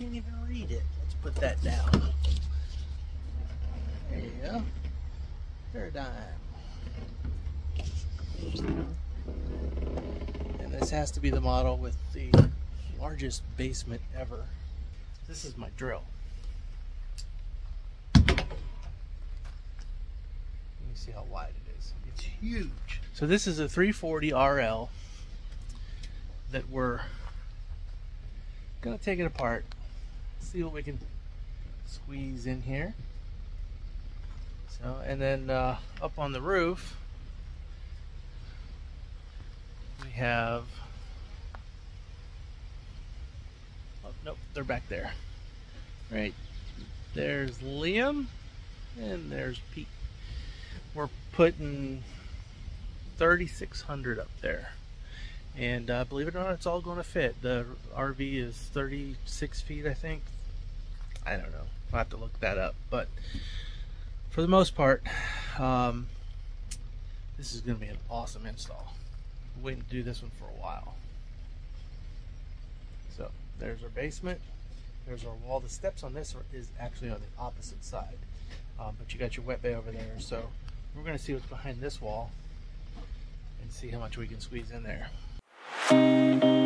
can't even read it. Let's put that down. There you go. Paradigm. And this has to be the model with the largest basement ever. This is my drill. You see how wide it is. It's huge. So this is a 340 RL that we're gonna take it apart, see what we can squeeze in here. So, and then uh, up on the roof, we have. Oh, nope, they're back there. Right there's Liam, and there's Pete. We're putting 3,600 up there. And uh, believe it or not, it's all going to fit. The RV is 36 feet, I think. I don't know. I'll have to look that up. But for the most part, um, this is going to be an awesome install. I'm waiting to do this one for a while. So there's our basement. There's our wall. The steps on this is actually on the opposite side. Um, but you got your wet bay over there. So we're going to see what's behind this wall and see how much we can squeeze in there. Música